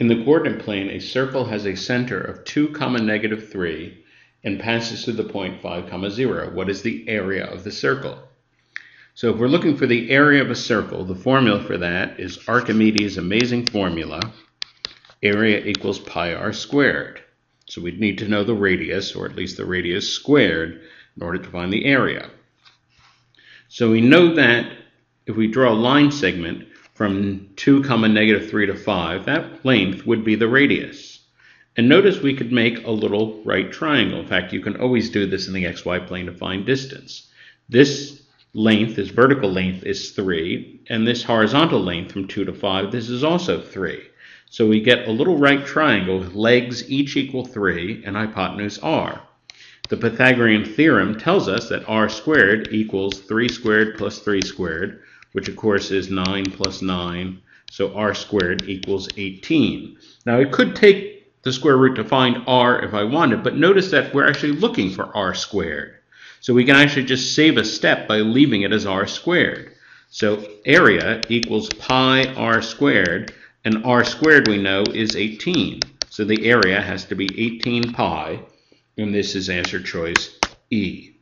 In the coordinate plane, a circle has a center of 2 comma negative 3 and passes through the point 5 comma 0. What is the area of the circle? So if we're looking for the area of a circle, the formula for that is Archimedes' amazing formula, area equals pi r squared. So we'd need to know the radius, or at least the radius squared, in order to find the area. So we know that if we draw a line segment from 2 comma negative 3 to 5, that length would be the radius. And notice we could make a little right triangle. In fact, you can always do this in the xy plane to find distance. This length, this vertical length, is 3, and this horizontal length from 2 to 5, this is also 3. So we get a little right triangle with legs each equal 3 and hypotenuse r. The Pythagorean theorem tells us that r squared equals 3 squared plus 3 squared, which of course is 9 plus 9, so r squared equals 18. Now I could take the square root to find r if I wanted, but notice that we're actually looking for r squared. So we can actually just save a step by leaving it as r squared. So area equals pi r squared, and r squared we know is 18. So the area has to be 18 pi, and this is answer choice E.